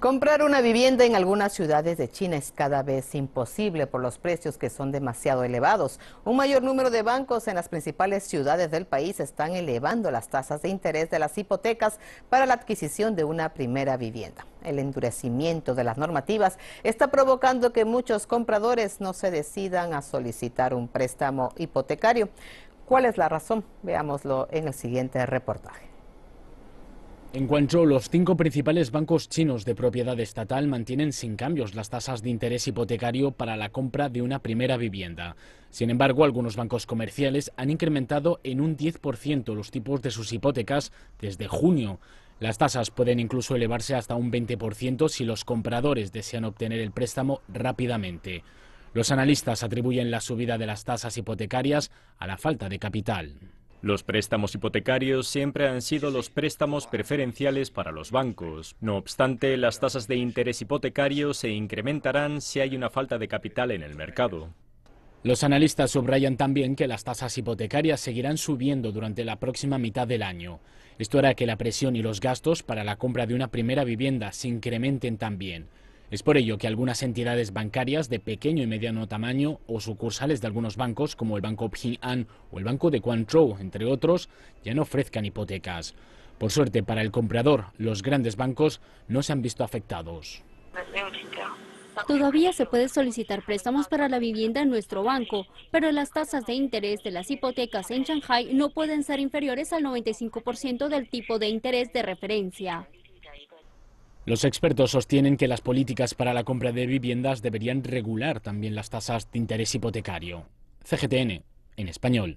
Comprar una vivienda en algunas ciudades de China es cada vez imposible por los precios que son demasiado elevados. Un mayor número de bancos en las principales ciudades del país están elevando las tasas de interés de las hipotecas para la adquisición de una primera vivienda. El endurecimiento de las normativas está provocando que muchos compradores no se decidan a solicitar un préstamo hipotecario. ¿Cuál es la razón? Veámoslo en el siguiente reportaje. En Guangzhou, los cinco principales bancos chinos de propiedad estatal mantienen sin cambios las tasas de interés hipotecario para la compra de una primera vivienda. Sin embargo, algunos bancos comerciales han incrementado en un 10% los tipos de sus hipotecas desde junio. Las tasas pueden incluso elevarse hasta un 20% si los compradores desean obtener el préstamo rápidamente. Los analistas atribuyen la subida de las tasas hipotecarias a la falta de capital. Los préstamos hipotecarios siempre han sido los préstamos preferenciales para los bancos. No obstante, las tasas de interés hipotecario se incrementarán si hay una falta de capital en el mercado. Los analistas subrayan también que las tasas hipotecarias seguirán subiendo durante la próxima mitad del año. Esto hará que la presión y los gastos para la compra de una primera vivienda se incrementen también. Es por ello que algunas entidades bancarias de pequeño y mediano tamaño o sucursales de algunos bancos como el Banco Ping An o el Banco de Guangzhou, entre otros, ya no ofrezcan hipotecas. Por suerte para el comprador, los grandes bancos no se han visto afectados. Todavía se puede solicitar préstamos para la vivienda en nuestro banco, pero las tasas de interés de las hipotecas en Shanghai no pueden ser inferiores al 95% del tipo de interés de referencia. Los expertos sostienen que las políticas para la compra de viviendas deberían regular también las tasas de interés hipotecario. CGTN, en español.